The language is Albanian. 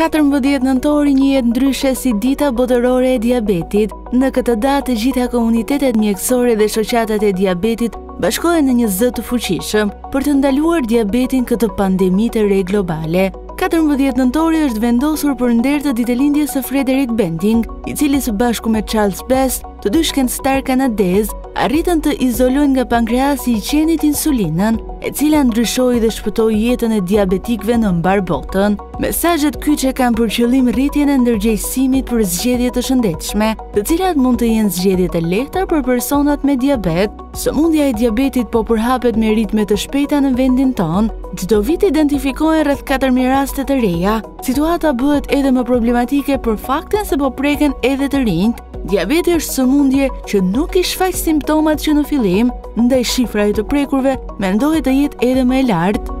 14 nëntori njihet ndryshe si Dita Botërore e Diabetit. Në këtë datë të gjitha komunitetet mjekësore dhe shoqatat e diabetit bashkohen në një zë të fuqishëm për të ndaluar diabetin këtë pandemi të re globale. 14 nëntori është vendosur për nder të ditëlindjes së Frederick Banting, i cili së bashku me Charles Best Të dy shkencëtarë kanadezë arritën të izolojnë nga pankreasi i qenit insulinën, e cila ndryshoi dhe shpëtoi jetën e diabetikëve në mbarë botën. Mesazhet kyçe kanë për qëllim rritjen e ndërgjegjësimit për zgjedhje të shëndetshme, të cilat mund të jenë zgjedhje të lehta për personat me diabet. Sëmundja e diabetit po përhapet me ritme të shpejta në vendin tonë. Çdo vit identifikohen rreth 4000 raste të reja. Situata bëhet edhe më problematike për faktin se po preken edhe të rinjtë. Diabeti është sëmundje që nuk i shfaq simptomat që në fillim, ndaj shifra e të prekurve mendohet të jetë edhe më e lartë.